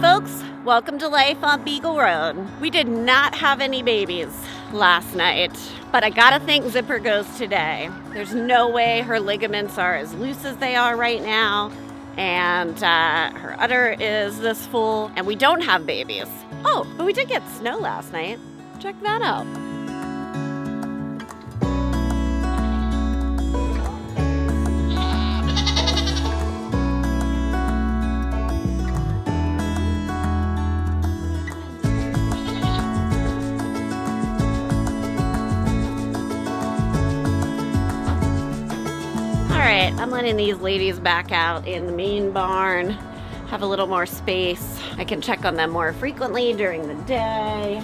folks, welcome to life on Beagle Road. We did not have any babies last night, but I gotta think Zipper goes today. There's no way her ligaments are as loose as they are right now, and uh, her udder is this full, and we don't have babies. Oh, but we did get snow last night. Check that out. Right, I'm letting these ladies back out in the main barn, have a little more space. I can check on them more frequently during the day.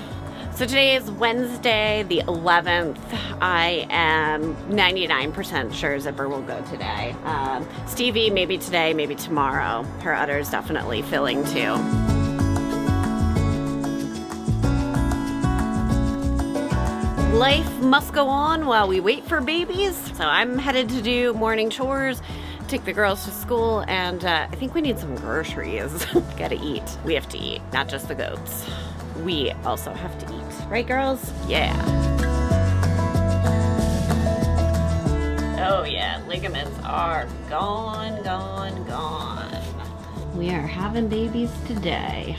So today is Wednesday, the 11th. I am 99% sure Zipper will go today. Um, Stevie, maybe today, maybe tomorrow. Her udder is definitely filling too. Life must go on while we wait for babies. So I'm headed to do morning chores, take the girls to school, and uh, I think we need some groceries. Gotta eat. We have to eat, not just the goats. We also have to eat. Right, girls? Yeah. Oh yeah, ligaments are gone, gone, gone. We are having babies today.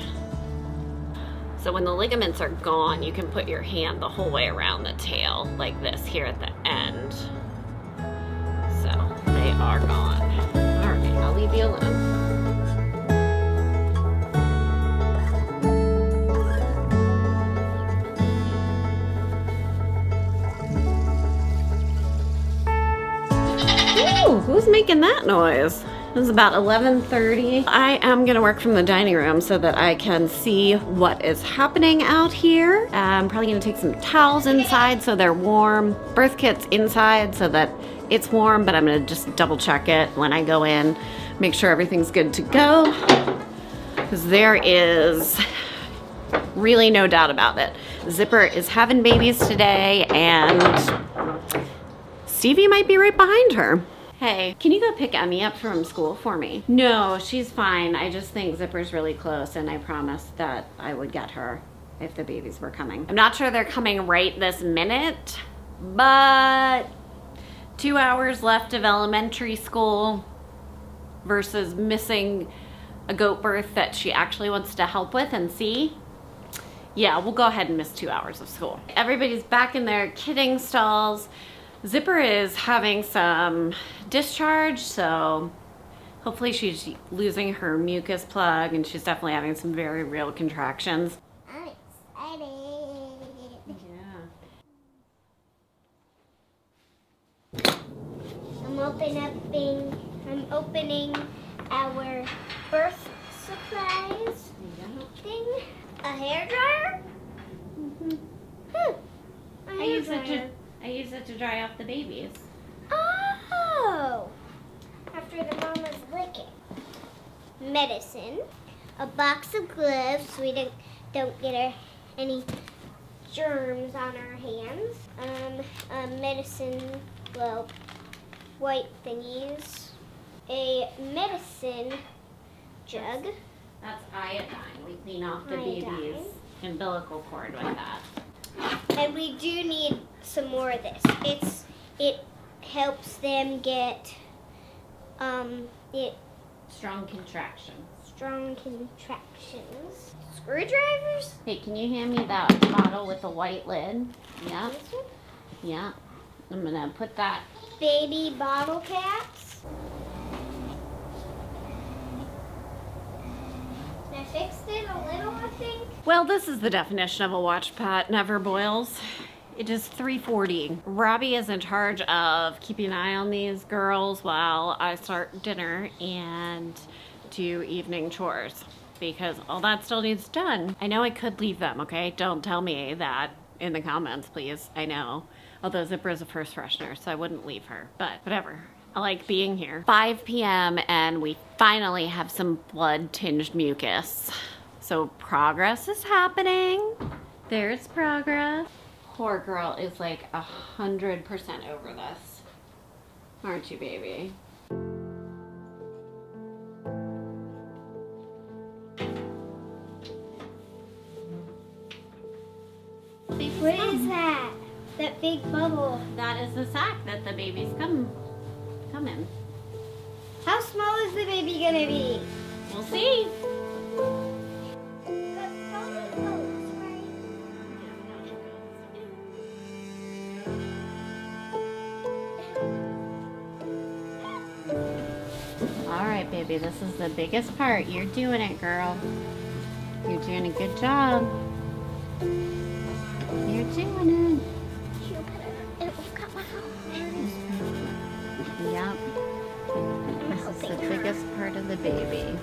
So when the ligaments are gone, you can put your hand the whole way around the tail like this here at the end. So they are gone. All right, I'll leave you alone. Ooh, who's making that noise? It's about 11.30. I am gonna work from the dining room so that I can see what is happening out here. I'm probably gonna take some towels inside so they're warm. Birth kit's inside so that it's warm, but I'm gonna just double check it when I go in, make sure everything's good to go. Because there is really no doubt about it. Zipper is having babies today and Stevie might be right behind her. Hey, can you go pick Emmy up from school for me? No, she's fine. I just think Zipper's really close and I promised that I would get her if the babies were coming. I'm not sure they're coming right this minute, but two hours left of elementary school versus missing a goat birth that she actually wants to help with and see. Yeah, we'll go ahead and miss two hours of school. Everybody's back in their kidding stalls. Zipper is having some discharge, so hopefully she's losing her mucus plug and she's definitely having some very real contractions. I'm excited. Yeah. I'm opening. I'm opening our birth supplies thing. A hair dryer. Hmm. A I hair use it to dryer. I use it to dry off the babies. Oh. After the mama's licking. Medicine. A box of gloves so we don't don't get our, any germs on our hands. Um, a medicine, well, white thingies. A medicine jug. That's iodine. We clean off the Iodine. baby's umbilical cord with that. And we do need some more of this. It's it helps them get um it Strong contractions. strong contractions. Screwdrivers? Hey, can you hand me that bottle with the white lid? Yeah, yeah. I'm gonna put that Baby bottle caps. I fixed it a little, I think. Well, this is the definition of a watch pot never boils. It is 3.40. Robbie is in charge of keeping an eye on these girls while I start dinner and do evening chores because all that still needs done. I know I could leave them, okay? Don't tell me that in the comments, please. I know. Although Zipper is a first freshener, so I wouldn't leave her. But whatever. I like being here. 5 p.m. and we finally have some blood tinged mucus. So progress is happening. There's progress poor girl is like a hundred percent over this. Aren't you, baby? What is that? That big bubble. That is the sac that the babies come come in. How small is the baby gonna be? We'll see. This is the biggest part. You're doing it, girl. You're doing a good job. You're doing it. Yep. This is the biggest part of the baby.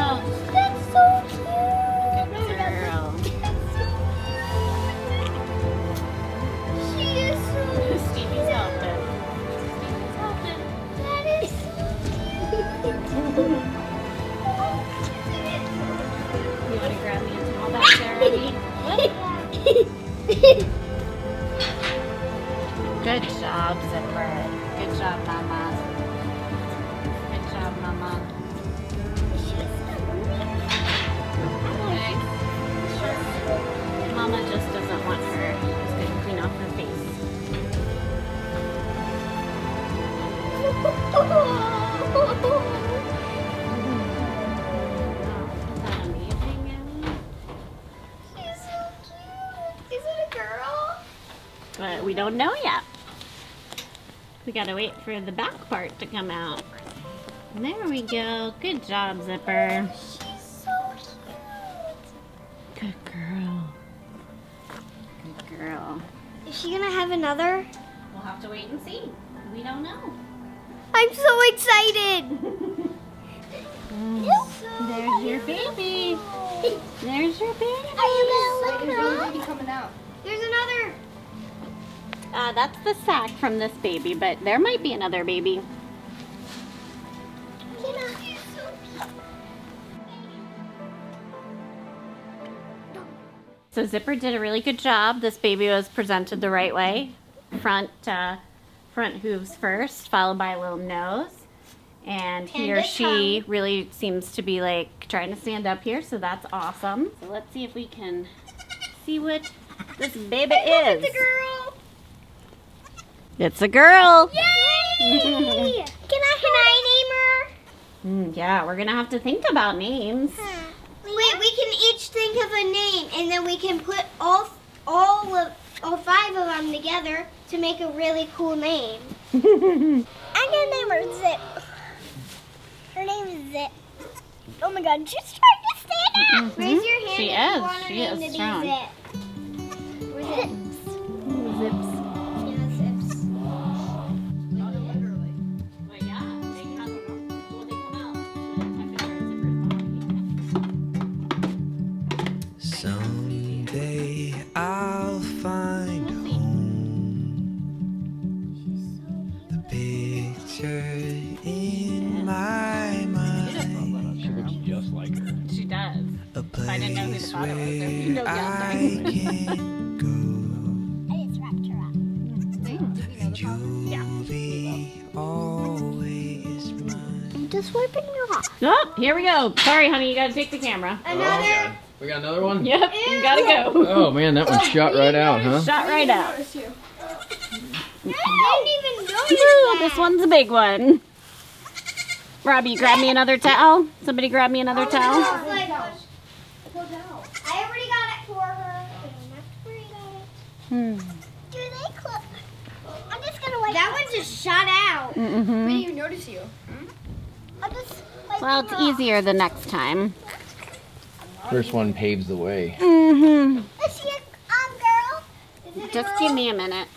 Girl. We don't know yet. We gotta wait for the back part to come out. There we go. Good job, Zipper. She's so cute. Good girl. Good girl. Is she gonna have another? We'll have to wait and see. We don't know. I'm so excited. Mm. There's your baby. There's your baby. Are you Uh, that's the sac from this baby, but there might be another baby. So Zipper did a really good job. This baby was presented the right way. Front, uh, front hooves first, followed by a little nose. And he or she really seems to be like trying to stand up here, so that's awesome. So let's see if we can see what this baby is. It's a girl. It's a girl. Yay! can I can I name Mm, yeah, we're gonna have to think about names. name her? Wait, we can each think of a name, and then we can put all all of all five of them together to make a really cool name. I'm gonna name her Zip. Her name is Zip. Oh my God, she's trying to stand up. Mhm. Raise your hand She if you is. want her She name is to be strong. Zip. Zips. Zips. Up. And you'll be always mine. I'm just wiping her off. Oh, here we go. Sorry, honey, you gotta take the camera. Another. We got another one? Yep, you gotta go. Oh man, that one shot right out, huh? Shot right out. I didn't even notice Woo, this one's a big one. Robbie, grab me another towel. Somebody grab me another towel. It's like- I already got it for her. I don't have to worry about it. Hmm. Do they clip? I'm just gonna wipe. That one just shot out. Mm-hmm. didn't even notice you. I'm just. wiping Well, it's off. easier the next time. First one paves the way. Mm-hmm. Is she a um girl? Is it a Just girl? give me a minute.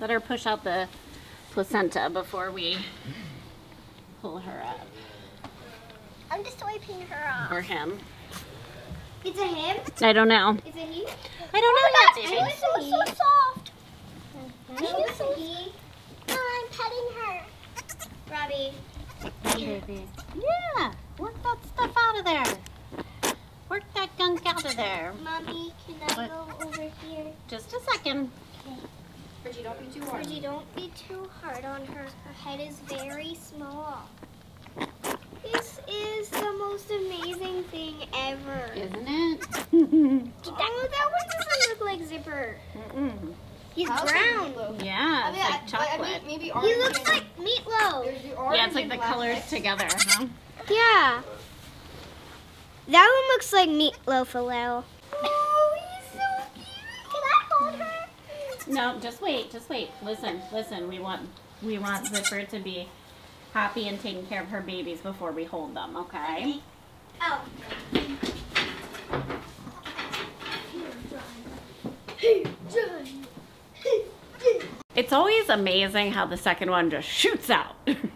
Let her push out the placenta before we pull her up. I'm just wiping her off. Or him. It's a him? I don't know. Is it he? I don't know yet, baby. She's so, so soft. She's so he. I'm petting her. Robbie. Yeah. Work that stuff out of there. Work that gunk out of there. Mommy, can I What? go over here? Just a second. Okay. Bridgie, don't be too hard. Bridgie, don't be too hard on her. Her head is very small. This is the most amazing thing ever. Isn't it? Oh, that one doesn't look like Zipper. Mm-mm. He's brown. Yeah, it's like chocolate. maybe He looks like meatloaf. There's Yeah, it's like the colors mix. together, huh? Yeah. That one looks like meatloaf a little. Oh, he's so cute. Can I hold her? No, just wait, just wait. Listen, listen. We want we want Zipper to be happy and taking care of her babies before we hold them, okay? Oh. It's always amazing how the second one just shoots out. I just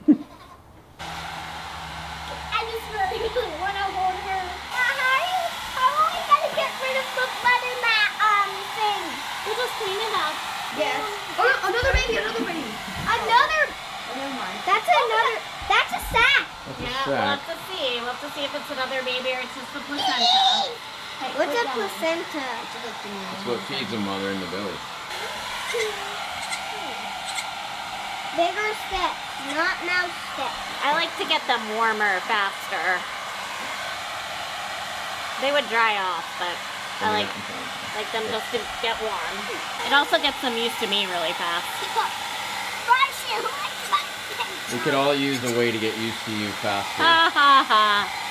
really, really want to hold her. How, are you, how oh, are we going to get rid of the blood in that thing? we'll just clean it up. Yes. Oh, another baby, another baby. Another. Oh, never mind. That's another. That's a sac. That's a Yeah, we'll have to see. We'll have to see if it's another baby or it's just the placenta. Hey, What's a placenta? That's what feeds a mother in the belly. Bigger steps, not mouse steps. I like to get them warmer faster. They would dry off, but I like like them just to get warm. It also gets them used to me really fast. Brush you like my We could all use a way to get used to you faster. Ha ha ha.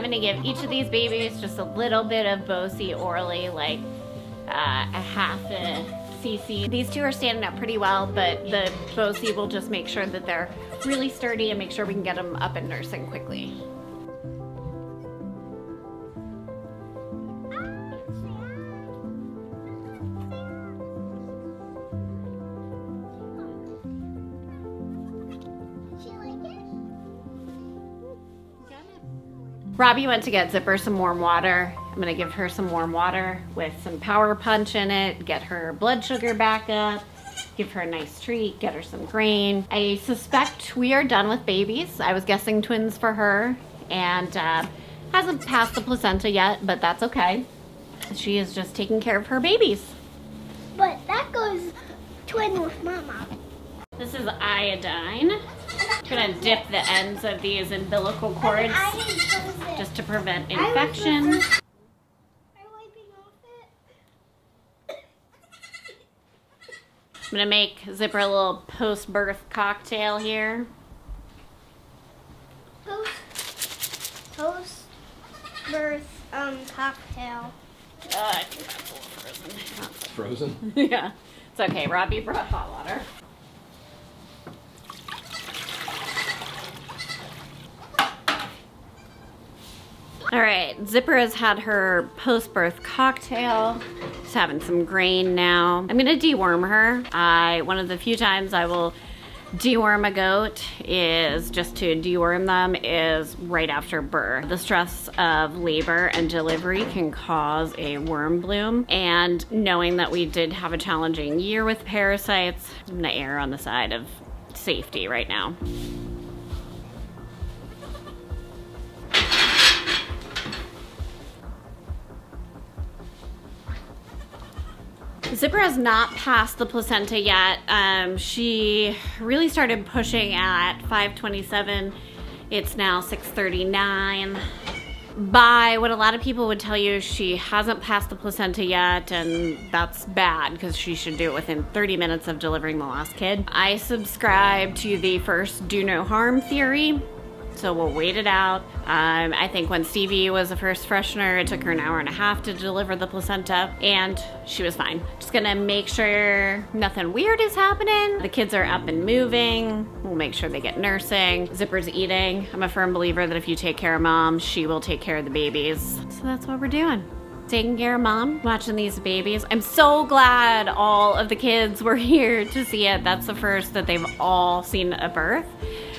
I'm gonna give each of these babies just a little bit of BoSe orally, like uh, a half a cc. These two are standing up pretty well, but the BoSe will just make sure that they're really sturdy and make sure we can get them up and nursing quickly. Robbie went to get Zipper some warm water. I'm gonna give her some warm water with some Power Punch in it, get her blood sugar back up, give her a nice treat, get her some grain. I suspect we are done with babies. I was guessing twins for her and uh, hasn't passed the placenta yet, but that's okay. She is just taking care of her babies. But that goes twin with Mama. This is iodine. gonna dip the ends of these umbilical cords I didn't close it. Just to prevent I was the infection. first- Are wiping off it? I'm gonna make Zipper a little post-birth cocktail here. Post, post birth um cocktail. Uh, I think that's a little frozen. Frozen? yeah, it's okay. Robbie brought hot water. All right, Zipper has had her post-birth cocktail. She's having some grain now. I'm gonna deworm her. I one of the few times I will deworm a goat is just to deworm them is right after birth. The stress of labor and delivery can cause a worm bloom and knowing that we did have a challenging year with parasites, I'm gonna err on the side of safety right now. Zipper has not passed the placenta yet. Um, she really started pushing at 527. It's now 639. By what a lot of people would tell you, she hasn't passed the placenta yet, and that's bad because she should do it within 30 minutes of delivering the last kid. I subscribe to the first do no harm theory. So we'll wait it out. Um, I think when Stevie was the first freshener, it took her an hour and a half to deliver the placenta, and she was fine. Just gonna make sure nothing weird is happening. The kids are up and moving. We'll make sure they get nursing. Zipper's eating. I'm a firm believer that if you take care of mom, she will take care of the babies. So that's what we're doing taking care of mom, watching these babies. I'm so glad all of the kids were here to see it. That's the first that they've all seen a birth.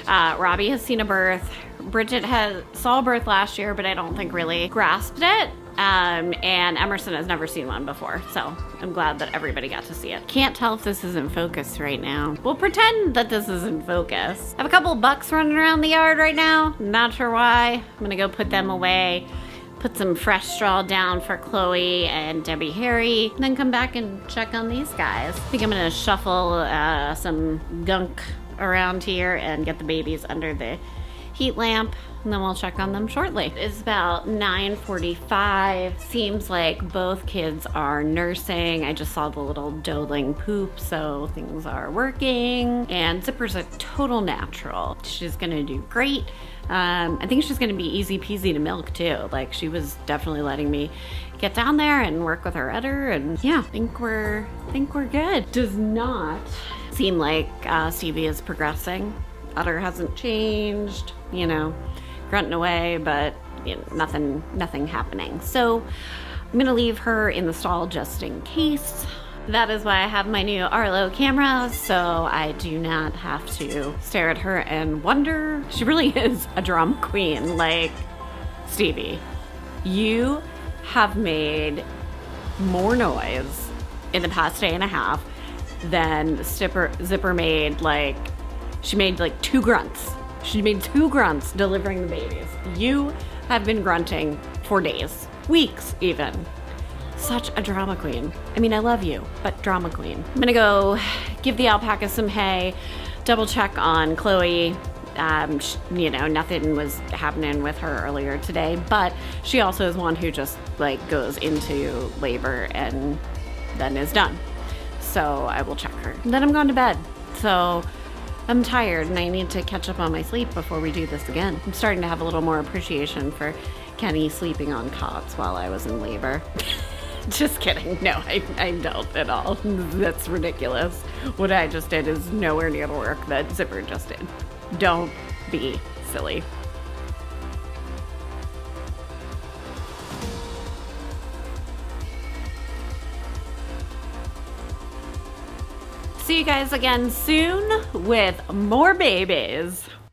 Uh, Robbie has seen a birth. Bridget has saw a birth last year, but I don't think really grasped it. Um, and Emerson has never seen one before, so I'm glad that everybody got to see it. Can't tell if this is in focus right now. We'll pretend that this is in focus. I have a couple bucks running around the yard right now. Not sure why. I'm gonna go put them away put some fresh straw down for Chloe and Debbie Harry, and then come back and check on these guys. I think I'm gonna shuffle uh, some gunk around here and get the babies under the heat lamp and then we'll check on them shortly. It's about 9.45. Seems like both kids are nursing. I just saw the little doeling poop, so things are working. And Zipper's a total natural. She's gonna do great. Um, I think she's gonna be easy peasy to milk too. Like she was definitely letting me get down there and work with her udder and yeah, think we're, think we're good. Does not seem like uh, Stevie is progressing. Udder hasn't changed, you know, grunting away, but you know, nothing, nothing happening. So I'm gonna leave her in the stall just in case. That is why I have my new Arlo camera, so I do not have to stare at her and wonder. She really is a drum queen, like Stevie. You have made more noise in the past day and a half than Zipper, Zipper made like, she made like two grunts. She made two grunts delivering the babies. You have been grunting for days, weeks even. Such a drama queen. I mean, I love you, but drama queen. I'm gonna go give the alpaca some hay, double check on Chloe. Um, sh- you know, nothing was happening with her earlier today, but she also is one who just like goes into labor and then is done. So I will check her. Then I'm going to bed. So I'm tired and I need to catch up on my sleep before we do this again. I'm starting to have a little more appreciation for Kenny sleeping on cots while I was in labor. just kidding. No, I, I don't at all. That's ridiculous. What I just did is nowhere near the work that Zipper just did. Don't be silly. See you guys again soon with more babies.